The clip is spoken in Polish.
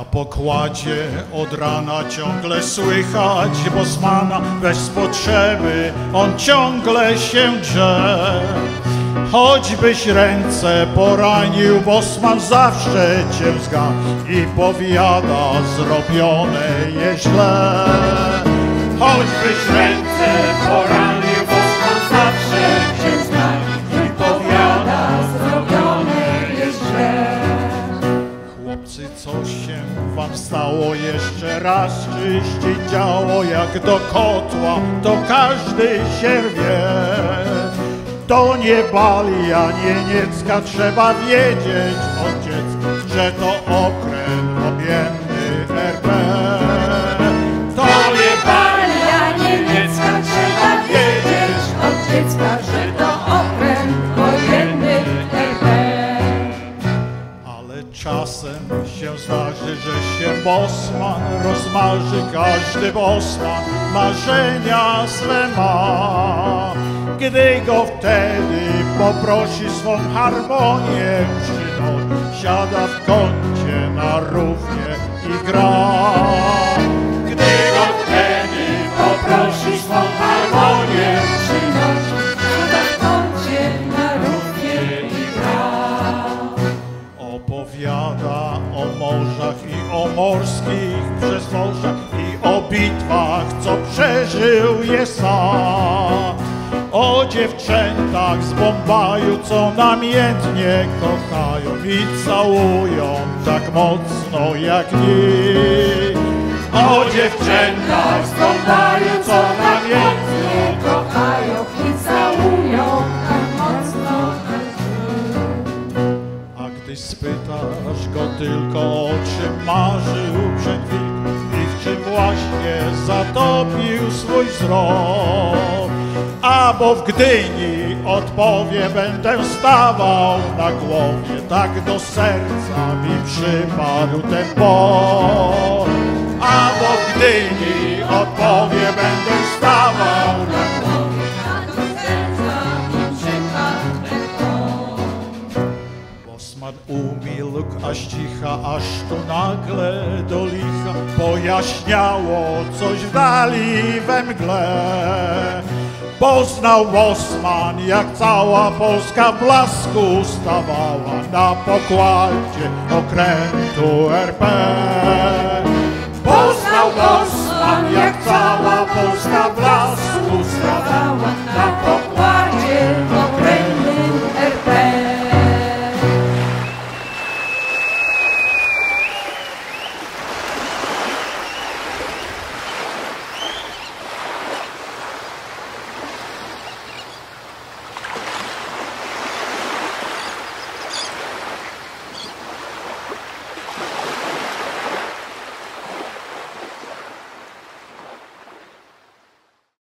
Na pokładzie od rana ciągle słychać Bosmana bez potrzeby, on ciągle się drze. Choćbyś ręce poranił, Bosman zawsze cię zga i powiada, zrobione jest źle. Choćbyś ręce poranił, się wam stało jeszcze raz? Czyści działo jak do kotła, to każdy się wie. To nie Balia Nieniecka, trzeba wiedzieć dziecka, że to okręt czasem się zdarzy, że się bosman rozmarzy, każdy bosman marzenia swe ma. Gdy go wtedy poprosi swą harmonię przynosi, siada w kącie na równie i gra. Morskich przestworzach i o bitwach, co przeżył je sam. O dziewczętach z Bombaju, co namiętnie kochają i całują tak mocno jak nikt. O dziewczętach z Bombaju, Gdy spytasz go tylko o czym marzył przed chwilą i w czym właśnie zatopił swój wzrok, a bo w Gdyni odpowie będę stawał na głowie, tak do serca mi przypadł ten ból. Umilkł, aż cicha, aż tu nagle do licha pojaśniało coś w dali we mgle. Poznał Bosman, jak cała Polska w blasku stawała na pokładzie okrętu RP.